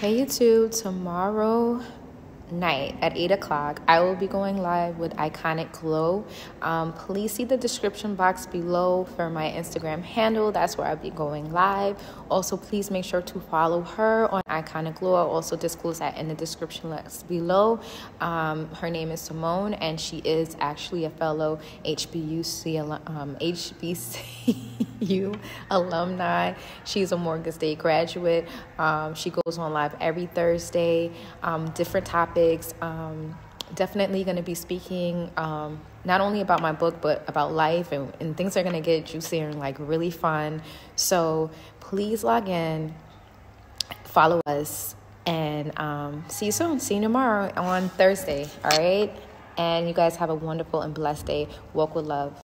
Hey YouTube, tomorrow night at 8 o'clock i will be going live with iconic glow. Um, please see the description box below for my instagram handle. That's where i'll be going live. Also please make sure to follow her on iconic glow. I'll also disclose that in the description box below. Um, her name is simone and she is actually a fellow hbc um, hbcu alumni. She's a morgan state graduate. Um, she goes on live every thursday. Um, different topics topics. Um, definitely going to be speaking um, not only about my book, but about life, and, and things are going to get juicier and like really fun. So please log in, follow us, and um, see you soon. See you tomorrow on Thursday. All right. And you guys have a wonderful and blessed day. Walk with love.